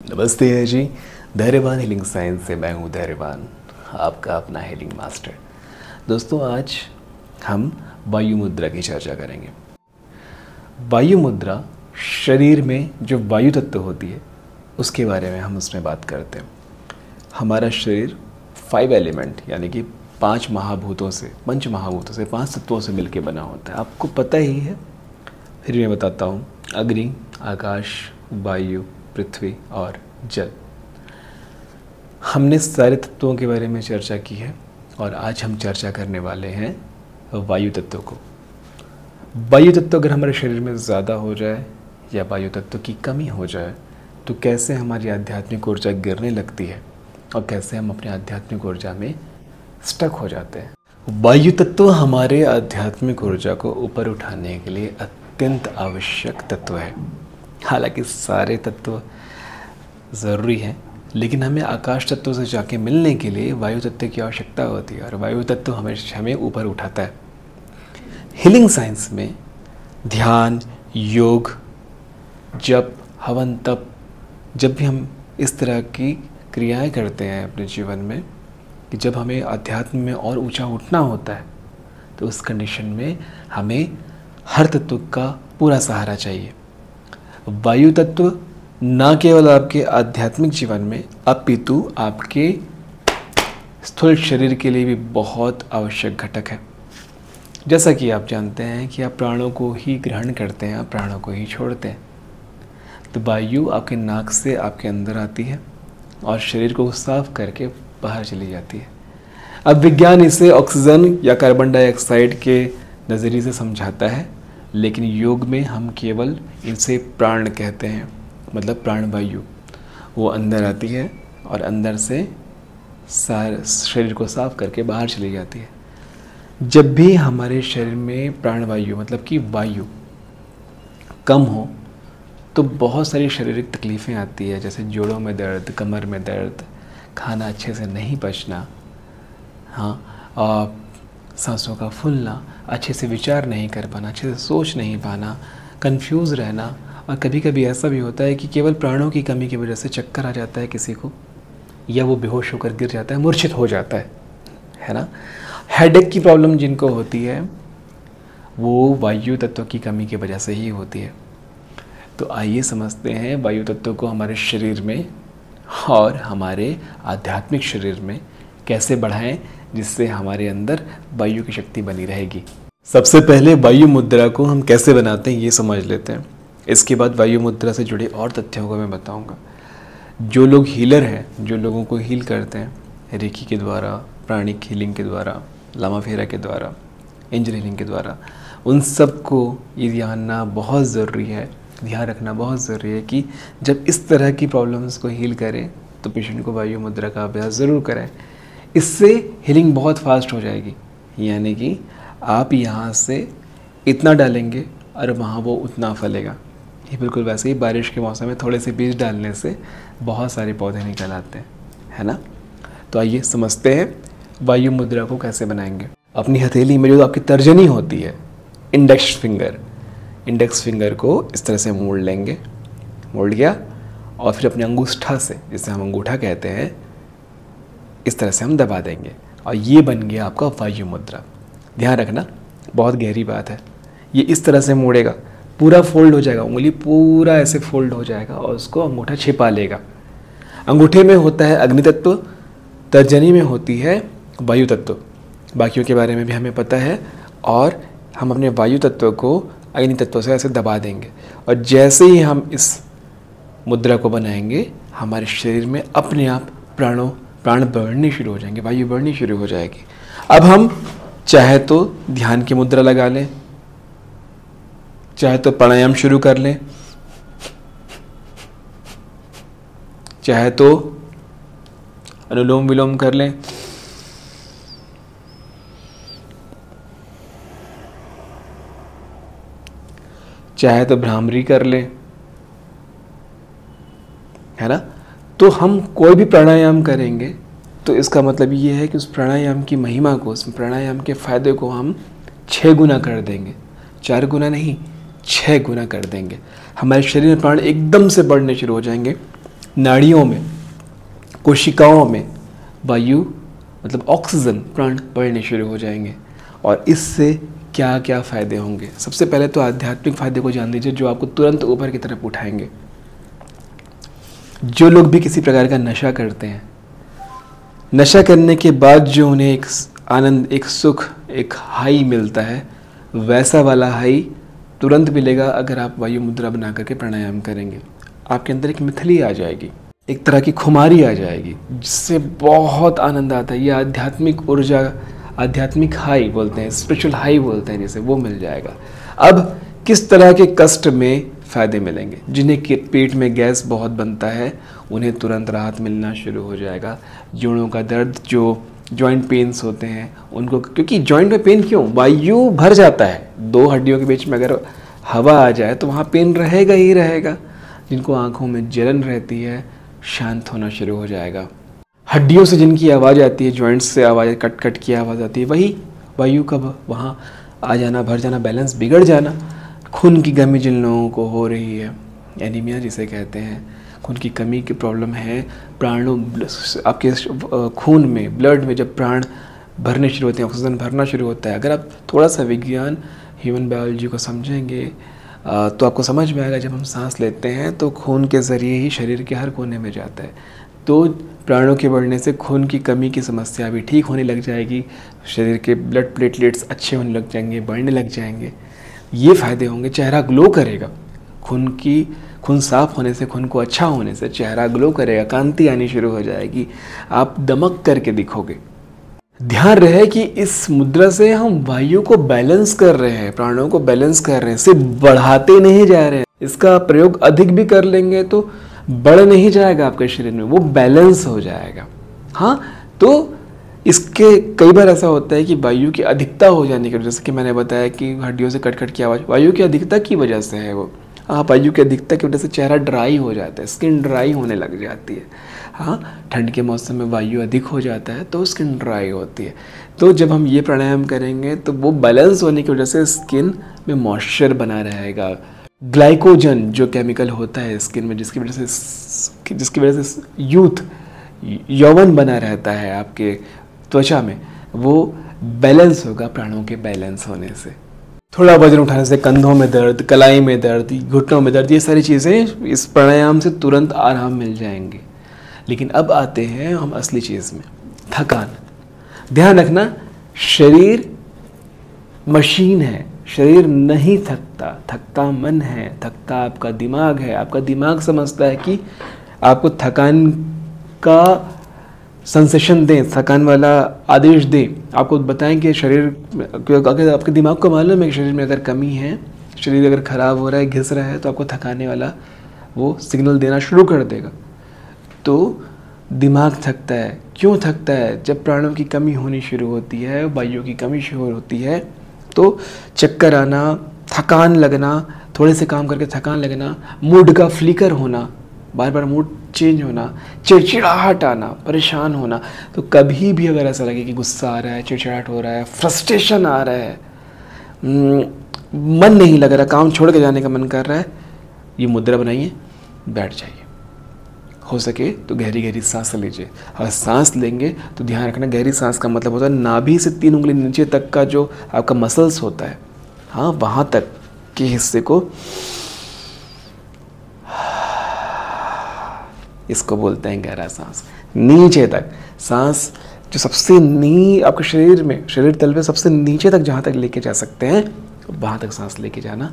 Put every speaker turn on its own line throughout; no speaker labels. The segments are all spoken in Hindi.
नमस्ते है जी धैर्यवान हीलिंग साइंस से मैं हूँ धैर्यवान, आपका अपना हीलिंग मास्टर दोस्तों, आज हम वायु मुद्रा की चर्चा करेंगे। वायु मुद्रा शरीर में जो वायु तत्व होती है, उसके बारे में हम उसमें बात करते हैं। हमारा शरीर फाइव एलिमेंट यानी कि पाँच महाभूतों से, पंच महाभूतों से, पाँच तत्वों से मिलकर बना होता है। आपको पता ही है, फिर मैं बताता हूँ। अग्नि, आकाश, वायु पृथ्वी और जल। हमने सारे तत्वों के बारे में चर्चा की है और आज हम चर्चा करने वाले हैं वायु तत्व को। वायु तत्व अगर हमारे शरीर में ज़्यादा हो जाए या वायु तत्व की कमी हो जाए तो कैसे हमारी आध्यात्मिक ऊर्जा गिरने लगती है और कैसे हम अपने आध्यात्मिक ऊर्जा में स्टक हो जाते हैं? वायु तत्व हमारे आध्यात्मिक ऊर्जा को ऊपर उठाने के लिए अत्यंत आवश्यक तत्व है। हालाँकि सारे तत्व ज़रूरी हैं, लेकिन हमें आकाश तत्व से जाके मिलने के लिए वायु तत्व की आवश्यकता होती है और वायु तत्व हमें हमें ऊपर उठाता है। हीलिंग साइंस में ध्यान, योग, जप, हवन तप, जब भी हम इस तरह की क्रियाएँ करते हैं अपने जीवन में, कि जब हमें अध्यात्म में और ऊँचा उठना होता है तो उस कंडीशन में हमें हर तत्व का पूरा सहारा चाहिए। वायु तत्व न केवल आपके आध्यात्मिक जीवन में, अपितु आपके स्थूल शरीर के लिए भी बहुत आवश्यक घटक है। जैसा कि आप जानते हैं कि आप प्राणों को ही ग्रहण करते हैं, आप प्राणों को ही छोड़ते हैं। तो वायु आपके नाक से आपके अंदर आती है और शरीर को साफ़ करके बाहर चली जाती है। अब विज्ञान इसे ऑक्सीजन या कार्बन डाइऑक्साइड के नज़रिए से समझाता है। लेकिन योग में हम केवल इसे प्राण कहते हैं मतलब प्राण वायु। वो अंदर आती है और अंदर से सार, शरीर को साफ़ करके बाहर चली जाती है। जब भी हमारे शरीर में प्राण वायु मतलब कि वायु कम हो तो बहुत सारी शारीरिक तकलीफ़ें आती है, जैसे जोड़ों में दर्द, कमर में दर्द, खाना अच्छे से नहीं पचना। हाँ सांसों का फूलना, अच्छे से विचार नहीं कर पाना, अच्छे से सोच नहीं पाना कंफ्यूज रहना। और कभी कभी ऐसा भी होता है कि केवल प्राणों की कमी की वजह से चक्कर आ जाता है किसी को, या वो बेहोश होकर गिर जाता है, मूर्छित हो जाता है। है ना? हेडेक की प्रॉब्लम जिनको होती है, वो वायु तत्व की कमी की वजह से ही होती है। तो आइए समझते हैं वायु तत्व को हमारे शरीर में और हमारे आध्यात्मिक शरीर में कैसे बढ़ाएँ जिससे हमारे अंदर वायु की शक्ति बनी रहेगी। सबसे पहले वायु मुद्रा को हम कैसे बनाते हैं, ये समझ लेते हैं। इसके बाद वायु मुद्रा से जुड़े और तथ्यों को मैं बताऊँगा। जो लोग हीलर हैं, जो लोगों को हील करते हैं रेखी के द्वारा प्राणिक हीलिंग के द्वारा, लामा फेरा के द्वारा एंजल हीलिंग के द्वारा, उन सबको ये जानना बहुत ज़रूरी है। ध्यान रखना बहुत ज़रूरी है कि जब इस तरह की प्रॉब्लम्स को हील करें तो पेशेंट को वायु मुद्रा का अभ्यास ज़रूर करें। इससे हीलिंग बहुत फास्ट हो जाएगी। यानी कि आप यहाँ से इतना डालेंगे और वहाँ वो उतना फलेगा। ये बिल्कुल वैसे ही बारिश के मौसम में थोड़े से बीज डालने से बहुत सारे पौधे निकल आते हैं, है ना? तो आइए समझते हैं वायु मुद्रा को कैसे बनाएँगे। अपनी हथेली में जो आपकी तर्जनी होती है इंडेक्स फिंगर इंडेक्स फिंगर को इस तरह से मोड़ लेंगे। मोड़ गया और फिर अपने अंगूठा से, जिसे हम अंगूठा कहते हैं इस तरह से हम दबा देंगे। और ये बन गया आपका वायु मुद्रा। ध्यान रखना, बहुत गहरी बात है। ये इस तरह से मोड़ेगा, पूरा फोल्ड हो जाएगा, उंगली पूरा ऐसे फोल्ड हो जाएगा और उसको अंगूठा छिपा लेगा। अंगूठे में होता है अग्नि तत्व तर्जनी में होती है वायु तत्व बाकियों के बारे में भी हमें पता है और हम अपने वायु तत्व को अग्नि तत्व से ऐसे दबा देंगे। और जैसे ही हम इस मुद्रा को बनाएँगे, हमारे शरीर में अपने आप प्राणों प्राण बढ़ने शुरू हो जाएँगे, वायु बढ़नी शुरू हो जाएगी। अब हम चाहे तो ध्यान की मुद्रा लगा लें, चाहे तो प्राणायाम शुरू कर लें, चाहे तो अनुलोम विलोम कर लें। चाहे तो भ्रामरी कर लें, है ना? तो हम कोई भी प्राणायाम करेंगे तो इसका मतलब ये है कि उस प्राणायाम की महिमा को, उस प्राणायाम के फ़ायदे को हम छः गुना कर देंगे। चार गुना नहीं छः गुना कर देंगे। हमारे शरीर में प्राण एकदम से बढ़ने शुरू हो जाएँगे। नाड़ियों में, कोशिकाओं में वायु मतलब ऑक्सीजन प्राण बढ़ने शुरू हो जाएँगे। और इससे क्या क्या फ़ायदे होंगे? सबसे पहले तो आध्यात्मिक फ़ायदे को जान लीजिए, जो आपको तुरंत ऊपर की तरफ़ उठाएँगे। जो लोग भी किसी प्रकार का नशा करते हैं। नशा करने के बाद जो उन्हें एक आनंद, एक सुख, एक हाई मिलता है, वैसा वाला हाई तुरंत मिलेगा अगर आप वायु मुद्रा बना करके प्राणायाम करेंगे। आपके अंदर एक मिथली आ जाएगी, एक तरह की खुमारी आ जाएगी, जिससे बहुत आनंद आता है। ये आध्यात्मिक ऊर्जा, आध्यात्मिक हाई बोलते हैं स्पिरिचुअल हाई बोलते हैं जैसे, वो मिल जाएगा। अब किस तरह के कष्ट में फ़ायदे मिलेंगे। जिन्हें के पेट में गैस बहुत बनता है, उन्हें तुरंत राहत मिलना शुरू हो जाएगा। जोड़ों का दर्द, जो जॉइंट पेन्स होते हैं, उनको क्योंकि जॉइंट में पेन क्यों? वायु भर जाता है। दो हड्डियों के बीच में अगर हवा आ जाए तो वहाँ पेन रहेगा ही रहेगा। जिनको आँखों में जलन रहती है, शांत होना शुरू हो जाएगा। हड्डियों से जिनकी आवाज़ आती है जॉइंट्स से आवाज़ कट कट की आवाज़ आती है, वही वायु का वहाँ आ जाना, भर जाना बैलेंस बिगड़ जाना। खून की कमी जिन लोगों को हो रही है एनीमिया जिसे कहते हैं, खून की कमी की प्रॉब्लम है, प्राणों, आपके खून में ब्लड में जब प्राण भरने शुरू होते हैं ऑक्सीजन भरना शुरू होता है, अगर आप थोड़ा सा विज्ञान ह्यूमन बायोलॉजी को समझेंगे तो आपको समझ में आएगा जब हम सांस लेते हैं तो खून के ज़रिए ही शरीर के हर कोने में जाता है। तो प्राणों के बढ़ने से खून की कमी की समस्या भी ठीक होने लग जाएगी, शरीर के ब्लड प्लेटलेट्स अच्छे होने लग जाएँगे, बढ़ने लग जाएँगे। ये फ़ायदे होंगे, चेहरा ग्लो करेगा। खून की, खून साफ़ होने से, खून को अच्छा होने से चेहरा ग्लो करेगा, कांति आनी शुरू हो जाएगी। आप दमक करके दिखोगे। ध्यान रहे कि इस मुद्रा से हम वायु को बैलेंस कर रहे हैं, प्राणों को बैलेंस कर रहे हैं, सिर्फ़ बढ़ाते नहीं जा रहे हैं। इसका प्रयोग अधिक भी कर लेंगे तो बढ़ नहीं जाएगा आपके शरीर में, वो बैलेंस हो जाएगा। हाँ तो इसके कई बार ऐसा होता है कि वायु की अधिकता हो जाने की वजह से, कि मैंने बताया कि हड्डियों से कट कट की आवाज़, वायु की अधिकता की वजह से है वो। हाँ वायु की अधिकता की वजह से चेहरा ड्राई हो जाता है, स्किन ड्राई होने लग जाती है। हाँ ठंड के मौसम में वायु अधिक हो जाता है तो स्किन ड्राई होती है। तो जब हम ये प्राणायाम करेंगे तो वो बैलेंस होने की वजह से स्किन में मॉइस्चर बना रहेगा। ग्लाइकोजन जो केमिकल होता है स्किन में, जिसकी वजह से जिसकी वजह से, यूथ, यौवन बना रहता है आपके त्वचा में, वो बैलेंस होगा प्राणों के बैलेंस होने से। थोड़ा वज़न उठाने से, कंधों में दर्द, कलाई में दर्द, घुटनों में दर्द, ये सारी चीज़ें इस प्राणायाम से तुरंत आराम मिल जाएँगे। लेकिन अब आते हैं हम असली चीज़ में, थकान। ध्यान रखना, शरीर मशीन है, शरीर नहीं थकता थकता मन है, थकता आपका दिमाग है। आपका दिमाग समझता है कि आपको थकान का सेंसेशन दें, थकान वाला आदेश दें। आपको बताएँ कि शरीर अगर आपके दिमाग को मालूम है कि शरीर में अगर कमी है, शरीर अगर ख़राब हो रहा है, घिस रहा है तो आपको थकाने वाला वो सिग्नल देना शुरू कर देगा। तो दिमाग थकता है। क्यों थकता है? जब प्राणों की कमी होनी शुरू होती है वायु की कमी शुरू होती है तो चक्कर आना, थकान लगना, थोड़े से काम करके थकान लगना, मूड का फ्लिकर होना बार बार मूड चेंज होना चिड़चिड़ाहट आना परेशान होना तो कभी भी अगर ऐसा लगे कि गुस्सा आ रहा है चिड़चिड़ाहट हो रहा है फ्रस्ट्रेशन आ रहा है हम्म, मन नहीं लग रहा काम छोड़ के जाने का मन कर रहा है ये मुद्रा बनाइए बैठ जाइए। हो सके तो गहरी गहरी सांस लीजिए। अगर सांस लेंगे तो ध्यान रखना गहरी सांस का मतलब होता है नाभि से तीन उंगली नीचे तक का जो आपका मसल्स होता है हाँ वहाँ तक के हिस्से को इसको बोलते हैं गहरा सांस। नीचे तक। सांस जो सबसे नी, आपके शरीर में, शरीर तल पे सबसे नीचे तक जहाँ तक लेके जा सकते हैं, वहाँ तक सांस लेके जाना।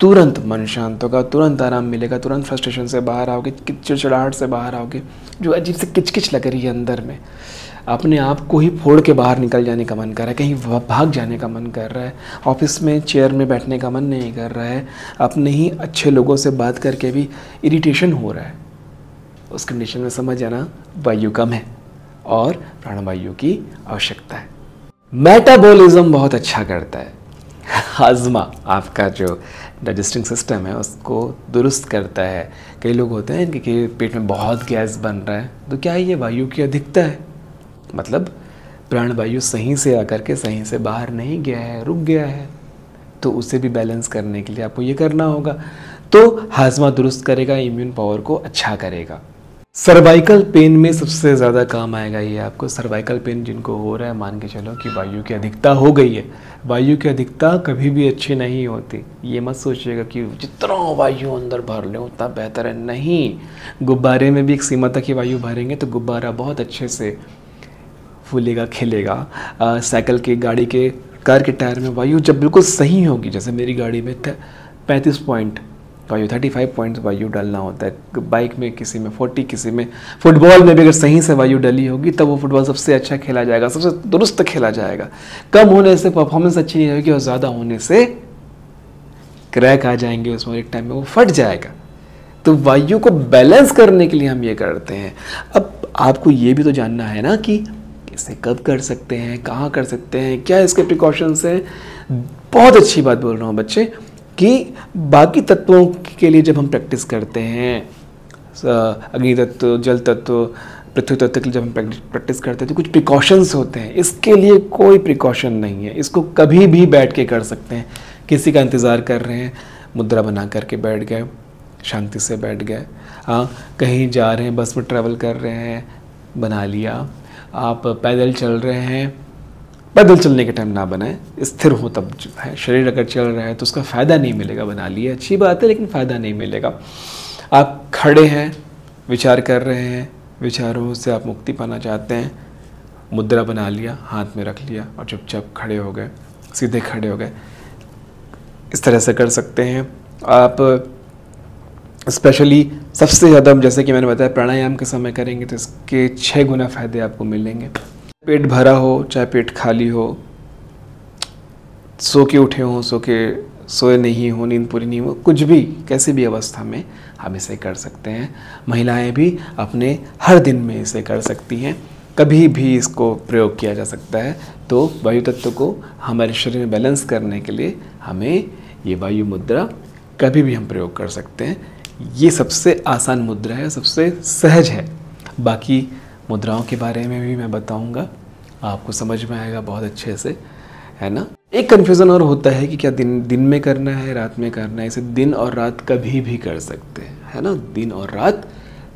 तुरंत मन शांत होगा, तुरंत आराम मिलेगा, तुरंत फ्रस्ट्रेशन से बाहर आओगे चिड़चिड़ाहट से बाहर आओगे, जो अजीब से किचकिच लग रही है अंदर में। अपने आप को ही फोड़ के बाहर निकल जाने का मन कर रहा है, कहीं भाग जाने का मन कर रहा है, ऑफ़िस में चेयर में बैठने का मन नहीं कर रहा है, अपने ही अच्छे लोगों से बात करके भी इरिटेशन हो रहा है। उस कंडीशन में समझ जाना वायु कम है और प्राणवायु की आवश्यकता है। मेटाबॉलिज्म बहुत अच्छा करता है। हाजमा आपका जो डाइजेस्टिंग सिस्टम है, उसको दुरुस्त करता है। कई लोग होते हैं कि पेट में बहुत गैस बन रहा है तो क्या ये वायु की अधिकता है? मतलब प्राणवायु सही से आकर के सही से बाहर नहीं गया है, रुक गया है तो उसे भी बैलेंस करने के लिए आपको ये करना होगा। तो हाजमा दुरुस्त करेगा इम्यून पावर को अच्छा करेगा। सर्वाइकल पेन में सबसे ज़्यादा काम आएगा ये आपको। सर्वाइकल पेन जिनको हो रहा है, मान के चलो कि वायु की अधिकता हो गई है। वायु की अधिकता कभी भी अच्छी नहीं होती। ये मत सोचिएगा कि जितना वायु अंदर भर लें, उतना बेहतर है। नहीं, गुब्बारे में भी एक सीमा तक ही वायु भरेंगे तो गुब्बारा बहुत अच्छे से फूलेगा, खिलेगा। साइकिल के, गाड़ी के, कार के टायर में वायु जब बिल्कुल सही होगी, जैसे मेरी गाड़ी में पैंतीस पॉइंट वायु थर्टी फाइव पॉइंट्स वायु डालना होता है। बाइक में किसी में फोर्टी किसी में फुटबॉल में भी अगर सही से वायु डली होगी, तब वो फुटबॉल सबसे अच्छा खेला जाएगा, सबसे दुरुस्त खेला जाएगा। कम होने से परफॉर्मेंस अच्छी नहीं रहेगी और ज़्यादा होने से क्रैक आ जाएँगे उसमें एक टाइम में, वो फट जाएगा। तो वायु को बैलेंस करने के लिए हम ये करते हैं। अब आपको ये भी तो जानना है ना कि इसे कब कर सकते हैं, कहाँ कर सकते हैं, क्या इसके प्रिकॉशंस हैं? बहुत अच्छी बात बोल रहा हूँ बच्चे। कि बाकी तत्वों के लिए जब हम प्रैक्टिस करते हैं अग्नि तत्व जल तत्व पृथ्वी तत्व के लिए जब हम प्रैक्टिस करते हैं तो कुछ प्रिकॉशंस होते हैं। इसके लिए कोई प्रिकॉशन नहीं है। इसको कभी भी बैठ के कर सकते हैं। किसी का इंतज़ार कर रहे हैं, मुद्रा बना करके बैठ गए, शांति से बैठ गए। हाँ कहीं जा रहे हैं, बस में ट्रैवल कर रहे हैं, बना लिया। आप पैदल चल रहे हैं पैदल चलने के टाइम ना बनाए, स्थिर हो तब है, शरीर अगर चल रहा है तो उसका फ़ायदा नहीं मिलेगा बना लिए। अच्छी बात है, लेकिन फ़ायदा नहीं मिलेगा। आप खड़े हैं, विचार कर रहे हैं, विचारों से आप मुक्ति पाना चाहते हैं, मुद्रा बना लिया, हाथ में रख लिया और चुपचाप खड़े हो गए, सीधे खड़े हो गए। इस तरह से कर सकते हैं। आप स्पेशली सबसे ज़्यादा, जैसे कि मैंने बताया, प्राणायाम के समय करेंगे तो इसके छः गुना फ़ायदे आपको मिलेंगे। पेट भरा हो, चाहे पेट खाली हो, सो के उठे हों, सो के सोए नहीं हो, नींद पूरी नहीं हो, कुछ भी, कैसी भी अवस्था में हम इसे कर सकते हैं। महिलाएँ भी अपने हर दिन में इसे कर सकती हैं। कभी भी इसको प्रयोग किया जा सकता है। तो वायु तत्व को हमारे शरीर में बैलेंस करने के लिए हमें ये वायु मुद्रा कभी भी हम प्रयोग कर सकते हैं। ये सबसे आसान मुद्रा है, सबसे सहज है। बाकी मुद्राओं के बारे में भी मैं बताऊँगा। आपको समझ में आएगा बहुत अच्छे से, है ना? एक कन्फ्यूज़न और होता है कि क्या दिन दिन में करना है, रात में करना है। इसे दिन और रात कभी भी कर सकते हैं, है ना? दिन और रात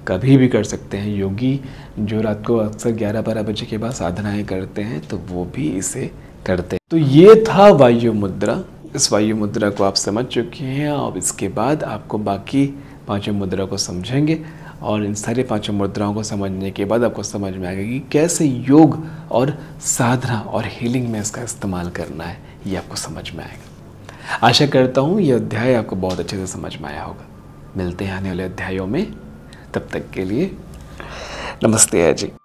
कभी भी कर सकते हैं। योगी जो रात को अक्सर 11-12 बजे के बाद साधनाएँ करते हैं तो वो भी इसे करते हैं। तो ये था वायु मुद्रा। इस वायु मुद्रा को आप समझ चुके हैं, और इसके बाद आपको बाकी पाँचों मुद्रा को समझेंगे। और इन सारे पाँचों मुद्राओं को समझने के बाद आपको समझ में आएगा कि कैसे योग और साधना और हीलिंग में इसका इस्तेमाल करना है, ये आपको समझ में आएगा। आशा करता हूँ ये अध्याय आपको बहुत अच्छे से समझ में आया होगा। मिलते हैं आने वाले अध्यायों में। तब तक के लिए नमस्ते अजय।